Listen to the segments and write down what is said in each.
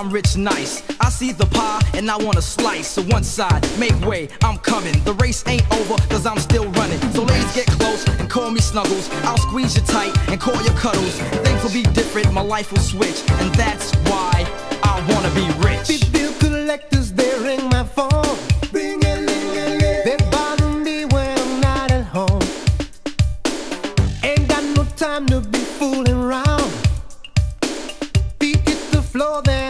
I'm rich nice. I see the pie and I want a slice. So one side, make way, I'm coming. The race ain't over, cause I'm still running. So ladies get close and call me snuggles. I'll squeeze you tight and call you cuddles. Things will be different, my life will switch. And that's why I wanna be rich. Bill collectors, they ring my phone. Ring a ling a ling. They bother me when I'm not at home. Ain't got no time to be fooling around. Feet hit the floor, then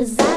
why I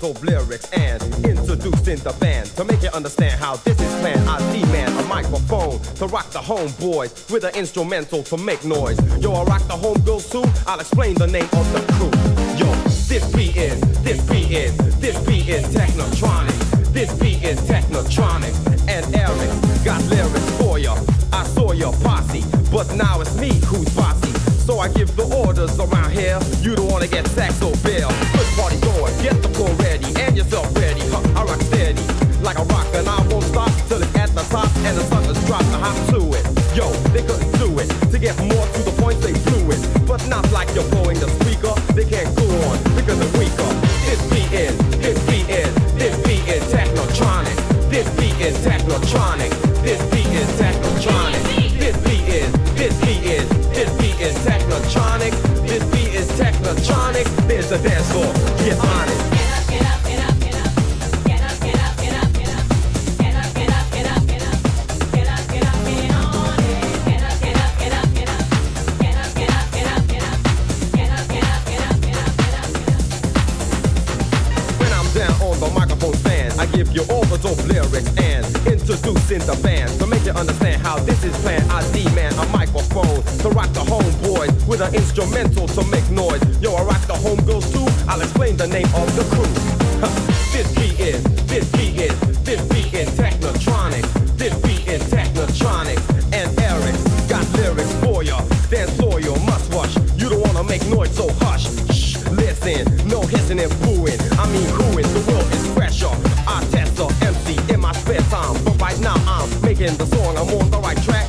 dope lyrics and introducing the band. To make you understand how this is planned, I demand a microphone to rock the homeboys with an instrumental to make noise. Yo, I rock the homegirls too. I'll explain the name of the crew. Yo, this beat is, this beat is, this beat is Technotronic. This beat is Technotronic. And Eric got lyrics for ya. I saw your posse, but now it's me who's bossy. So I give the orders around here. You don't wanna get sacked or bill. Good party going, get the floor ready and yourself ready. Huh, I rock steady like a rock and I won't stop till it's at the top and the suckers drop the hop to it. Yo, they couldn't do it. To get more to the point, they blew it. But not like you're blowing the to rock the homeboys with an instrumental to make noise. Yo, I rock the homegirls too. I'll explain the name of the crew. This beat is, this beat is, this beat is Technotronic. This beat is Technotronic. And Eric got lyrics for ya. Dance floor, you must rush. You don't wanna make noise, so hush. Shh, listen, no hissing and booing. I mean, whoing, the world is pressure. I test the MC in my spare time. But right now I'm making the song, I'm on the right track.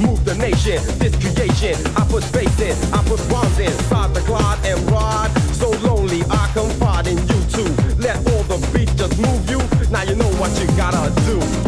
Move the nation. This creation, I put space in, I put rhymes in. Side the glide and ride. So lonely, I confide in you too. Let all the beats just move you. Now you know what you gotta do.